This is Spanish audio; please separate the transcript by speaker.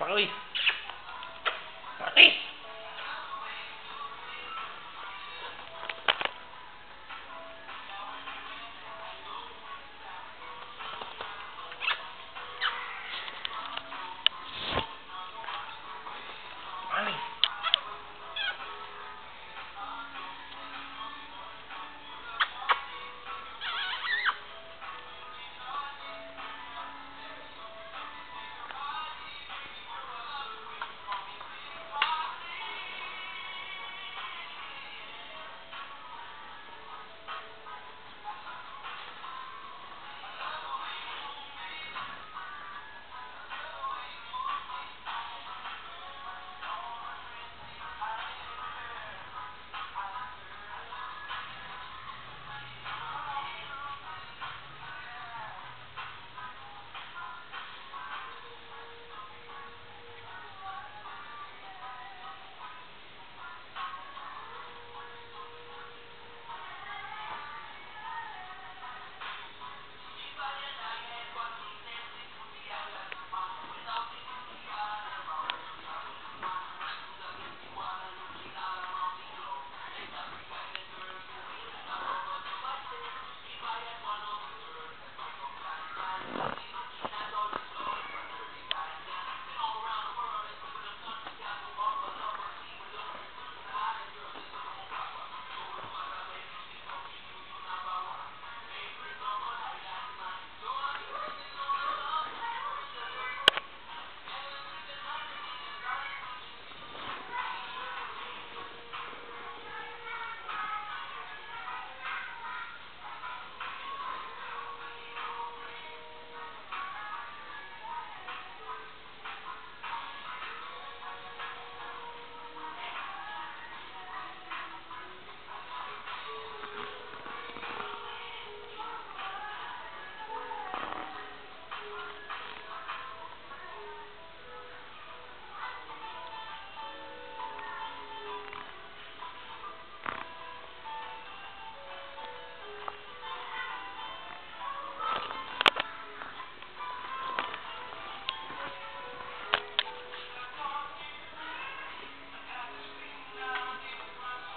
Speaker 1: Fabi.